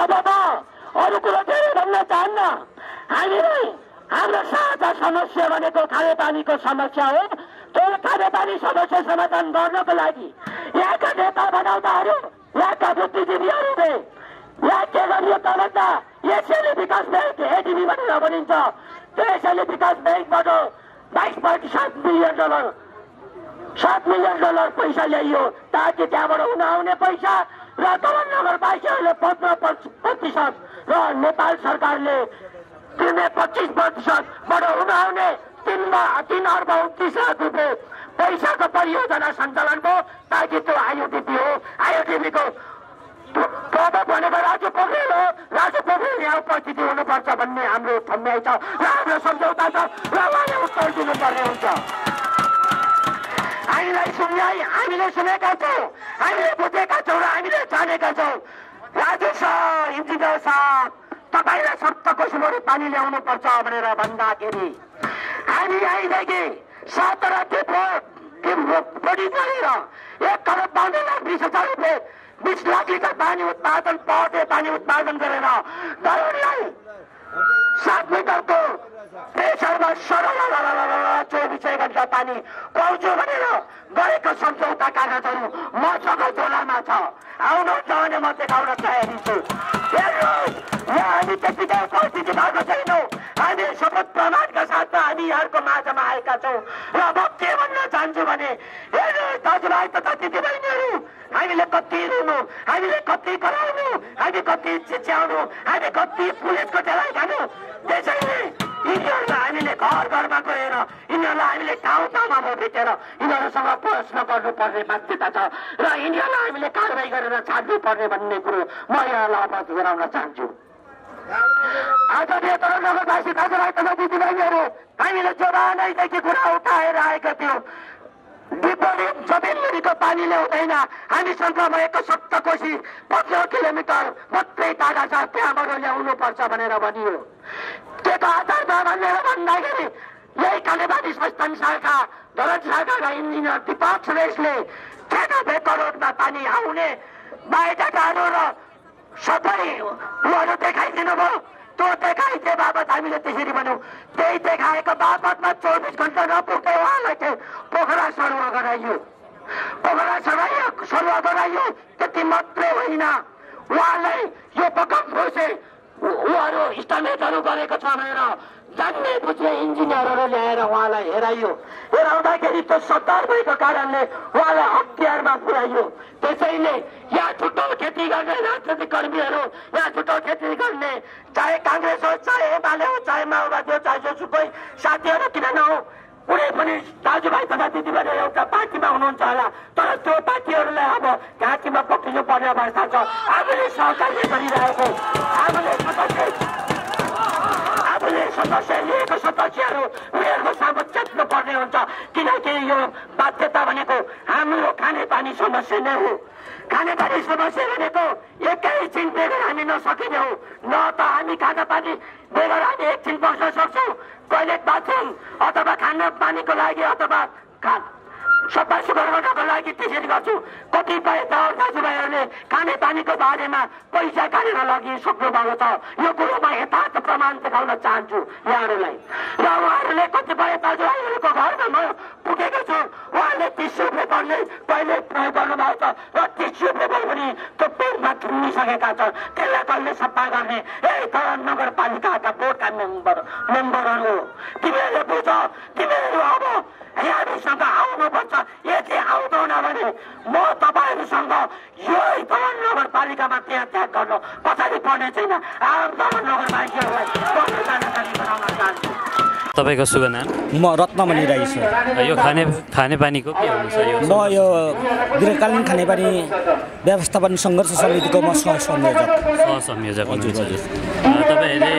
अब म अरू कुरो धेरै भन्न चाहन्न। हामीलाई हाम्रो साझा समस्या भनेको खानेपानीको समस्या हो। त्यो खानेपानी समस्या समाधान गर्नको लागि यहाँका नेता बनाउँदाहरू यहाँका बुद्धिजीवीहरूले यहाँ के गरियो त भन्दा एसियाली विकास ब्याङ्क एडिबी भनेर भनिन्छ। त्यो एसियाली विकास ब्याङ्कबाट बाइस पोइन्ट सात मिलियन डलर सात मिलियन डलर पैसा ल्याइयो। ताकि त्यहाँबाट हुन आउने पैसा र दमन नगरवासीहरूले पन्ध्र प्रतिशत र नेपाल सरकारले तिर्ने पच्चिस प्रतिशतबाट हुन आउने तिनमा तिन अर्ब उन्तिस लाख रुपियाँ पैसाको परियोजना सञ्चालन भयो। ताकि त्यो आइओटिपी हो। आइओटिपीको प्रमुख भनेको राजु पोखरेल हो राजु पोखरेल यहाँ उपस्थिति हुनुपर्छ भन्ने हाम्रो ठम्याइ छ र हाम्रो सम्झौता छ र उहाँले उत्तर दिनुपर्ने हुन्छ हामीलाई सुन्याइ हामीले सुनेका छौँ हामीले बुझेका छौँ र हामीले जानेका छौँ राजु सर इन्जिनियर साहब तपाईँलाई सप्त कोसीबाट पानी ल्याउनु पर्छ भनेर भन्दाखेरि हामी आइदेखि सत्र बढी गरेर एक करोड बाउन्न लाख बिस हजार रुपियाँ बिस लाख लिटर पानी उत्पादन पटे पानी उत्पादन गरेर दरोडलाई सात मिटरको चौबिसै घन्टा पानी पाउँछु भनेर गरेको सम्झौता कागजहरू मसँग झोलामा छ भने म देखाउन तयारी छु र के भन्न भने हामीले कति हामीले कति कराउनु हामी कति चिच्याउनु हामी कति पुलिसको टेलाइ खानु त्यसैले यिनीहरूलाई हामीले घर घरमा गएर यिनीहरूलाई हामीले ठाउँ ठाउँमा भेटेर यिनीहरूसँग प्रश्न गर्नुपर्ने बाध्यता छ र यिनीहरूलाई हामीले कारवाही गरेर छाड्नु पर्ने भन्ने कुरो म यहाँलाई अवगत गराउन चाहन्छु। आज नेता नगरवासी दाजुभाइ तथा दिदीबहिनीहरू हामीले जमानैदेखि कुरा उठाएर आएका थियौँ। डिब्बडी जमिन मुनिको पानी ल्याउँदैन। हामीसँग भएको सप्त कोसी पन्ध्र किलोमिटर मात्रै टाढा छ त्यहाँबाट ल्याउनु पर्छ भनेर भनियो। के को आधारमा भनेर भन्दाखेरि यही खानेपानी संस्थान शाखा धरन शाखाका इन्जिनियर दिपक सुरेशले छ्यानब्बे करोडमा पानी आउने बायोडाटाहरू र सबै उहाँहरू देखाइदिनु भयो। त्यो देखाइदिए बापत हामीले त्यसरी भन्यौँ। त्यही देखाएको बापतमा चौबिस घन्टा नपुग्दै उहाँलाई चाहिँ पोखरा सरुवा गराइयो। पोखरा सरुवा सरुवा गराइयो त्यति मात्रै होइन। उहाँलाई यो बकम फोसे उहाँहरू इस्टिमेटहरू गरेको छ भनेर जान्ने बुझ्ने इन्जिनियरहरू ल्याएर उहाँलाई हेराइयो। हेराउँदाखेरि त्यो सत्तार भएको कारणले उहाँलाई हतियारमा पुर्याइयो त्यसैले यहाँ छुट्टो खेती गर्ने राजनीतिक कर्मीहरू यहाँ छुट्टो खेती गर्ने चाहे काङ्ग्रेस होस् चाहे एमाले होस् चाहे माओवादी होस् चाहे जोसुकै साथीहरू किन नहो कुनै पनि दाजुभाइ तथा दिदीबहिनी एउटा पार्टीमा हुनुहुन्छ होला तर त्यो पार्टीहरूलाई अब घाँटीमा पक्रिनु पर्ने अवस्था छ। हामीले सहकार्य गरिरहेको हामीले सदस्य आफूले सदस्य लिएको सदस्यहरू उनीहरूको सामु चेप्नु पर्ने हुन्छ। किनकि यो बाध्यता भनेको हाम्रो खानेपानी समस्या नै हो। खानेपानी समस्या भनेको एकैछिन बेगर हामी नसकिने हो। न त हामी खाना पानी बेगर हामी एकछिन बस्न सक्छौँ। टोइलेट बाथरुम अथवा खाना पानीको लागि अथवा सुग्घर गर्नको लागि त्यसरी गर्छु। कतिपय त दाजुभाइहरूले खाने पानीको बारेमा पैसा काटेर लगिसक्नु भएको छ। यो कुरोमा यथार्थ प्रमाण देखाउन चाहन्छु यहाँहरूलाई। र उहाँहरूले कतिपय दाजुभाइहरूको घरमा म पुगेको छु। उहाँले टिस्यु पेपरले टोइलेट प्रयोग गर्नुभएको छ र टिस्यु पेपर पनि त्यो पेटमा थुनिसकेका छन्। त्यसलाई कसले सफा गर्ने? ए तर नगरपालिकाका बोर्डका मेम्बर मेम्बरहरू तिमीहरूले बुझ तिमीहरू अब हामीसँग आउनुपर्छ। यदि आउँदैन भने म तपाईँहरूसँग यही दमन नगरपालिकामा त्यहाँ त्याग गर्नु पछाडि पर्ने छैन। दमन नगरपालिकाहरूलाई गराउन चाहन्छु। तपाईँको शुभ नाम? म रत्नमणि राई छु यो खाने खानेपानीको के हुन्छ यो? म यो दीर्घकालीन खानेपानी व्यवस्थापन सङ्घर्ष समितिको म सह संयोजक सहसंयोजक हुनुहुन्छ। अ, तपाईँहरूले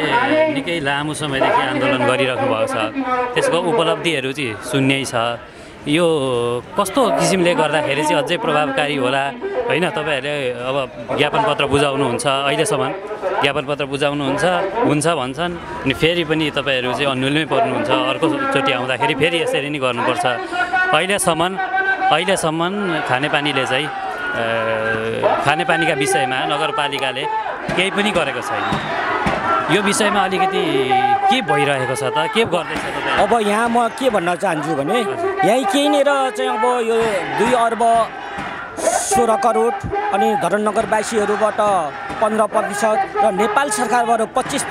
निकै लामो समयदेखि आन्दोलन गरिराख्नु भएको छ। त्यसको उपलब्धिहरू चाहिँ शून्यै छ। यो कस्तो किसिमले गर्दाखेरि चाहिँ अझै प्रभावकारी होला? होइन तपाईँहरूले अब ज्ञापन पत्र बुझाउनुहुन्छ अहिलेसम्म ज्ञापन पत्र बुझाउनुहुन्छ हुन्छ भन्छन् अनि फेरि पनि तपाईँहरू चाहिँ अन्यलमै पर्नुहुन्छ अर्कोचोटि आउँदाखेरि फेरि यसरी नै गर्नुपर्छ। अहिलेसम्म अहिलेसम्म खानेपानीले चाहिँ खानेपानीका विषयमा नगरपालिकाले केही पनि गरेको छैन। यो विषयमा अलिकति के भइरहेको छ त? के गर्दैछ तपाईँ? अब यहाँ म के भन्न चाहन्छु भने यहीँ केहीनिर चाहिँ अब यो दुई अर्ब सोह्र करोड अनि धरनगरवासीहरूबाट पन्ध्र प्रतिशत र नेपाल सरकारबाट पच्चिस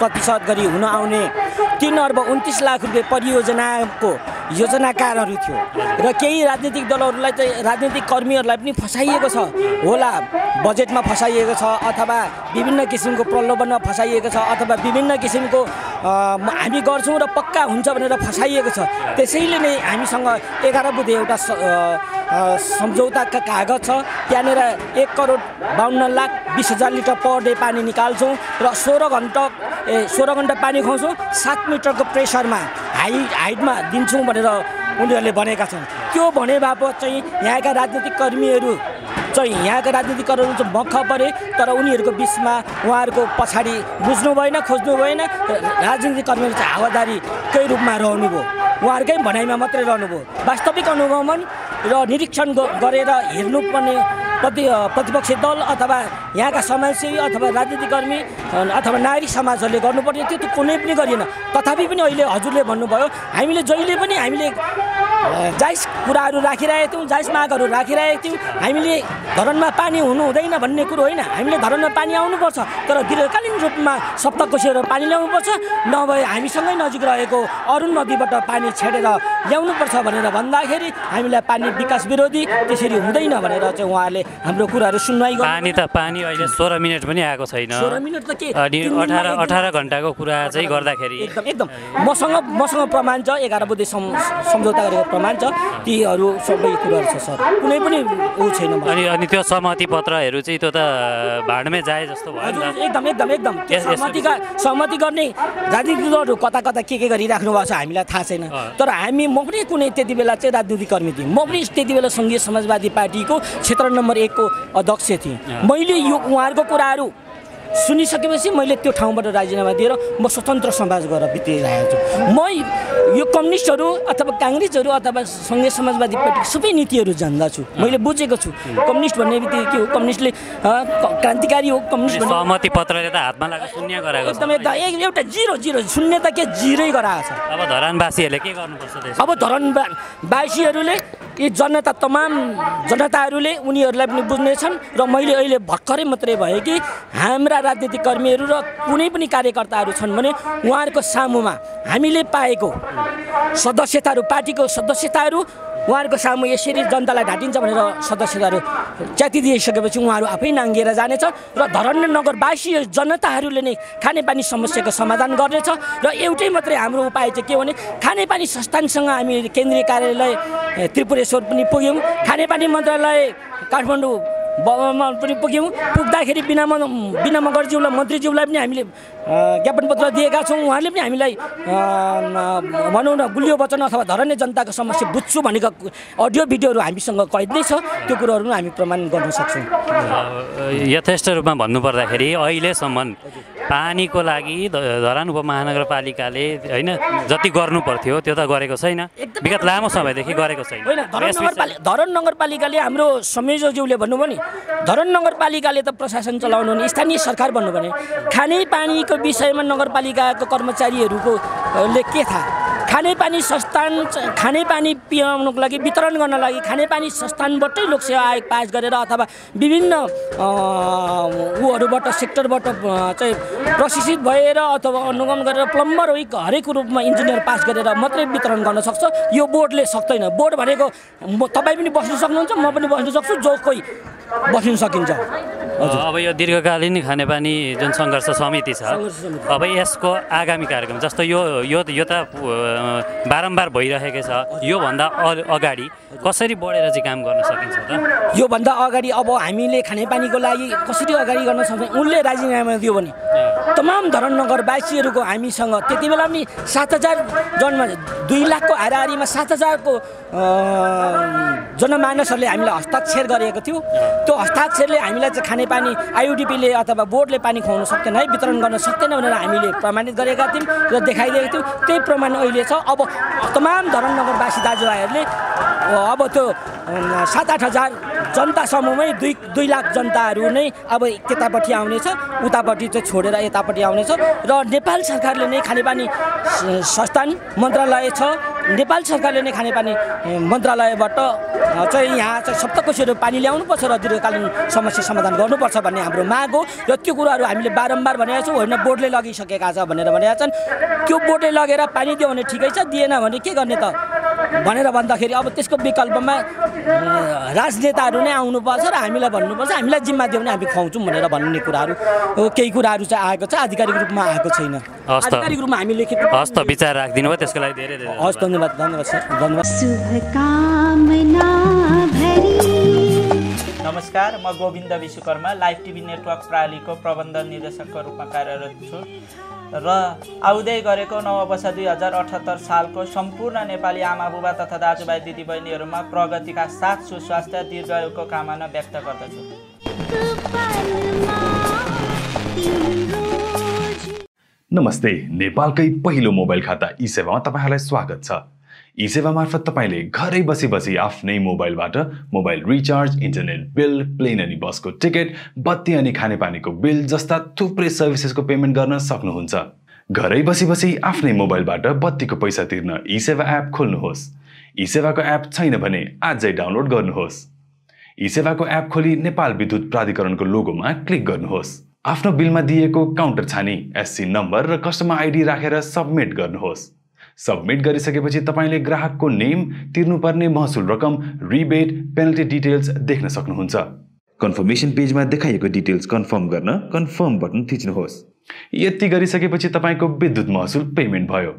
प्रतिशत गरी हुन आउने तिन अर्ब उन्तिस लाख रुपियाँ परियोजनाको योजनाकारहरू थियो। र केही राजनीतिक दलहरूलाई चाहिँ राजनीतिक कर्मीहरूलाई पनि फसाइएको छ। होला बजेटमा फसाइएको छ अथवा विभिन्न किसिमको प्रलोभनमा फसाइएको छ अथवा विभिन्न किसिमको हामी गर्छौँ र पक्का हुन्छ भनेर फसाइएको छ। त्यसैले नै हामीसँग एघार बुधे एउटा सम्झौताका कागज छ। त्यहाँनिर एक करोड बाहन्न लाख बिस हजार लिटर पर डे पानी निकाल्छौँ र सोह्र घन्टा ए सोह्र घन्टा पानी खुवाउँछौँ। सात मिटरको प्रेसरमा हाई हाइटमा दिन्छौँ भनेर उनीहरूले भनेका छन्। त्यो भने बापत चाहिँ यहाँका राजनीतिक कर्मीहरू चाहिँ यहाँका राजनीतिक कर्मीहरू चाहिँ मख परे तर उनीहरूको बिचमा उहाँहरूको पछाडि बुझ्नु भएन खोज्नु भएन राजनीतिक कर्मीहरू चाहिँ हावादारीकै रूपमा रहनुभयो उहाँहरूकै भनाइमा मात्रै रहनुभयो वास्तविक अनुगमन र निरीक्षण गरेर हेर्नुपर्ने प्रति प्रतिपक्षी दल अथवा यहाँका समाजसेवी अथवा राजनीतिक कर्मी अ, अथवा नागरिक समाजहरूले गर्नुपर्ने त्यो त कुनै पनि गरिएन। तथापि पनि अहिले हजुरले भन्नुभयो हामीले जहिले पनि हामीले जायज कुराहरू राखिरहेका थियौँ जायज मागहरू राखिरहेका थियौँ हामीले धरनमा पानी हुनु हुँदैन भन्ने कुरो होइन। हामीले धरनमा पानी आउनुपर्छ तर दीर्घकालीन रूपमा सप्तकोशीहरू पानी ल्याउनुपर्छ। नभए हामीसँगै नजिक रहेको अरुण नदीबाट पानी छेडेर ल्याउनुपर्छ भनेर भन्दाखेरि हामीलाई पानी विकास विरोधी त्यसरी हुँदैन भनेर चाहिँ उहाँहरूले हाम्रो कुराहरू सुनवाई पानी त पानी अहिले सोह्र मिनट पनि आएको छैन। 16 मिनट त के? अनि अठार अठार घन्टाको कुरा चाहिँ गर्दाखेरि एकदम एकदम। मसँग मसँग प्रमाण छ एघार सम् सम्झौता गरेको प्रमाण छ। तीहरू सबै कुराहरू छ सर। कुनै पनि ऊ छैन। अनि अनि त्यो सहमति पत्रहरू चाहिँ त्यो त भाडमै जाए जस्तो भयो एकदम एकदम एकदम। सहमतिका सहमति गर्ने राजनीतिक दलहरू कता कता के के गरिराख्नु भएको छ हामीलाई थाहा छैन। तर हामी म पनि कुनै त्यति बेला चाहिँ राजनीतिक कर्मी थिएँ म पनि त्यति बेला सङ्घीय समाजवादी पार्टीको क्षेत्र नम्बर एकको अध्यक्ष थिएँ। मैले यो उहाँहरूको कुराहरू सुनिसकेपछि मैले त्यो ठाउँबाट राजीनामा दिएर म स्वतन्त्र समाज गरेर बितिरहेको छु। म यो कम्युनिस्टहरू अथवा काङ्ग्रेसहरू अथवा सङ्घीय समाजवादी पार्टी सबै नीतिहरू जान्दछु मैले बुझेको छु कम्युनिस्ट भन्ने बित्तिकै के हो? कम्युनिस्टले क्रान्तिकारी हो कम्युनिस्ट सहमति पत्रले त हातमा लागेको शून्य गराएको एकदम एकदम एक- एउटा जिरो जिरो शून्य त के? जिरै गराएको छ। अब धरानवासीहरूले के गर्नुपर्छ अब धरन बासीहरूले यी जनता तमाम जनताहरूले उनीहरूलाई पनि बुझ्नेछन् र मैले अहिले भर्खरै मात्रै भयो कि हाम्रा राजनीतिक कर्मीहरू र कुनै पनि कार्यकर्ताहरू छन् भने उहाँहरूको सामुमा हामीले पाएको सदस्यताहरू पार्टीको सदस्यताहरू उहाँहरूको सामु यसरी जनतालाई ढाटिन्छ भनेर सदस्यताहरू च्यातिदिइसकेपछि उहाँहरू आफै नाङ्गिएर जानेछ र धरण्य नगरवासी जनताहरूले नै खानेपानी समस्याको समाधान गर्नेछ र एउटै मात्रै हाम्रो उपाय चाहिँ के भने खानेपानी संस्थानसँग हामी केन्द्रीय कार्यालय त्रिपुरेश्वर पनि पुग्यौँ। खानेपानी मन्त्रालय काठमाडौँ ब- पनि पुग्यौँ पुग्दाखेरि बिना बिना मगरज्यूलाई मन्त्रीज्यूलाई पनि हामीले ज्ञापन पत्र दिएका छौँ उहाँले पनि हामीलाई भनौँ न गुलियो वचन अथवा धरण्य जनताको समस्या बुझ्छु भनेको अडियो भिडियोहरू हामीसँग कैद नै छ त्यो कुरोहरू हामी प्रमाण गर्न सक्छौँ यथेष्ट रूपमा भन्नुपर्दाखेरि अहिलेसम्म पानीको लागि धरान उपमहानगरपालिकाले होइन जति गर्नु पर्थ्यो त्यो त गरेको छैन। विगत लामो समयदेखि गरेको छैन। होइन धरन नगरपालिकाले हाम्रो संयोजकज्यूले भन्नुभयो नि धरन नगरपालिकाले त प्रशासन चलाउनु भने स्थानीय सरकार भन्नु भने खानेपानीको विषयमा नगरपालिकाको कर्मचारीहरूको ले के थाहा? खानेपानी संस्थान खानेपानी पिउनुको लागि वितरण गर्न लागि खानेपानी संस्थानबाटै लोकसेवा आयोग पास गरेर अथवा विभिन्न ऊहरूबाट सेक्टरबाट चाहिँ प्रशिक्षित भएर अथवा अनुगमन गरेर प्लम्बर होइ हरेक रूपमा इन्जिनियर पास गरेर मात्रै वितरण गर्न सक्छ। यो बोर्डले सक्दैन। बोर्ड भनेको म तपाईँ पनि बस्नु सक्नुहुन्छ म पनि बस्नु सक्छु जो कोही बस्नु सकिन्छ। अब यो दीर्घकालीन खानेपानी जुन सङ्घर्ष समिति छ। अब यसको आगामी कार्यक्रम जस्तो यो यो यो त बारम्बार भइरहेकै छ। योभन्दा अ- अगाडि कसरी बढेर चाहिँ काम गर्न सकिन्छ त? योभन्दा अगाडि अब हामीले खानेपानीको लागि कसरी अगाडि गर्न सक्छौँ? उनले राजीनामा दियो भने। तमाम धरन नगरवासीहरूको हामीसँग त्यति बेला पनि सात हजार जनमा दुई लाखको हाराहारीमा सात हजारको जनमानसहरूले हामीलाई हस्ताक्षर गरेको थियो। त्यो हस्ताक्षरले हामीलाई चाहिँ खानेपानी आइयुडिपीले अथवा बोर्डले पानी खुवाउन सक्दैन है वितरण गर्न सक्दैन भनेर हामीले प्रमाणित गरेका थियौँ र देखाइदिएको थियौँ। त्यही प्रमाण अहिले छ। अब तमाम धरन नगरवासी दाजुभाइहरूले अब त्यो सात आठ हजार जनता समूहमै दुई दुई लाख जनताहरू नै अब त्यतापट्टि आउनेछ। उतापट्टि चाहिँ छोडेर यतापट्टि आउनेछ। र नेपाल सरकारले नै खानेपानी संस्थान मन्त्रालय छ। नेपाल सरकारले नै खानेपानी मन्त्रालयबाट चाहिँ यहाँ चाहिँ सप्तकोशीहरू पानी ल्याउनुपर्छ र दीर्घकालीन समस्या समाधान गर्नुपर्छ भन्ने हाम्रो माग हो। र त्यो कुराहरू हामीले बारम्बार भनेका छौँ होइन बोर्डले लगिसकेका छ भनेर भनेका छन्। त्यो बोर्डले लगेर पानी दियो भने ठिकै छ दिएन भने के गर्ने त? भनेर भन्दाखेरि अब त्यसको विकल्पमा राजनेताहरू नै आउनुपर्छ र हामीलाई भन्नुपर्छ। हामीलाई जिम्मा दियो भने हामी खुवाउँछौँ भनेर भन्ने कुराहरू। हो, केही कुराहरू चाहिँ आएको छ आधिकारिक रूपमा आएको छैन। आधिकारिक रूपमा हामी लेखेको हस् त विचार राखिदिनु भयो त्यसको लागि धेरै धेरै हस् धन्यवाद धन्यवाद सर धन्यवाद। शुभकामना भरी नमस्कार म Govind Vishwakarma live TV network प्रालीको प्रबन्ध निर्देशकको रूपमा कार्यरत छु। र आउँदै गरेको नववर्ष दुई हजार अठहत्तर सालको सम्पूर्ण नेपाली आमा बुबा तथा दाजुभाइ दिदीबहिनीहरूमा प्रगतिका साथ सुस्वास्थ्य दीर्घायुको कामना व्यक्त गर्दछु। नमस्ते नेपालकै पहिलो मोबाइल खाता ई सेवामा तपाईँहरूलाई स्वागत छ। ई सेवा मार्फत तपाईँले घरै बसी बसी आफ्नै मोबाइलबाट mobile recharge internet bill plane अनि बसको टिकट बत्ती अनि खानेपानीको बिल जस्ता थुप्रै सर्भिसेसको पेमेन्ट गर्न सक्नुहुन्छ। घरै बसी बसी आफ्नै मोबाइलबाट बत्तीको पैसा तिर्न ई सेवा एप खोल्नुहोस्। ई सेवाको एप छैन भने आजै डाउनलोड गर्नुहोस्। ई सेवाको एप खोली नेपाल विद्युत प्राधिकरणको लोगोमा क्लिक गर्नुहोस्। आफ्नो बिलमा दिएको काउन्टर छानी एससी नम्बर र कस्टमर आइडी राखेर सबमिट गर्नुहोस्। सबमिट गरिसकेपछि तपाईँले ग्राहकको नेम तिर्नुपर्ने महसुल रकम रिबेट पेनल्टी डिटेल्स देख्न सक्नुहुन्छ। कन्फर्मेसन पेजमा देखाइएको डिटेल्स कन्फर्म गर्न कन्फर्म बटन थिच्नुहोस्। यति गरिसकेपछि तपाईँको विद्युत महसुल पेमेन्ट भयो।